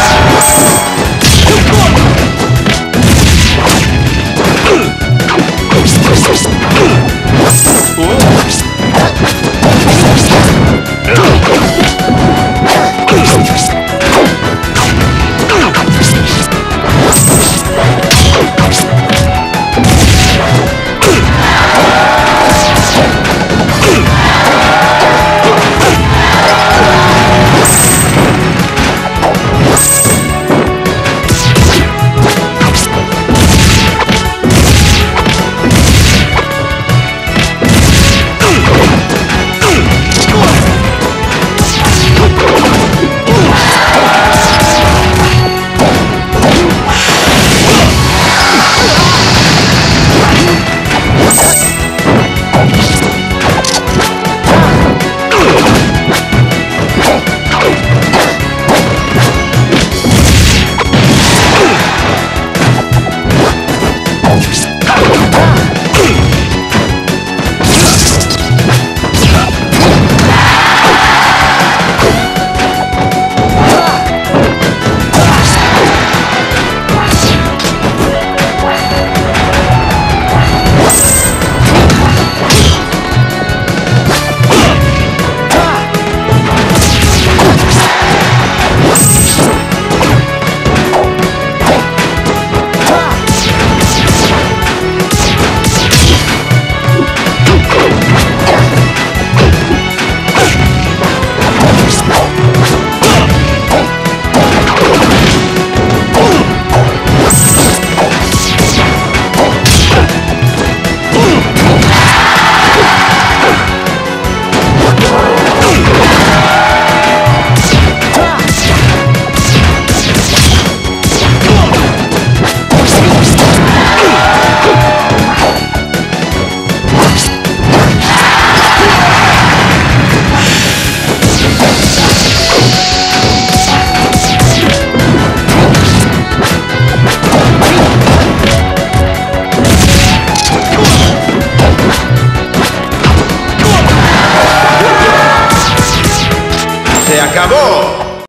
Yeah. acabou!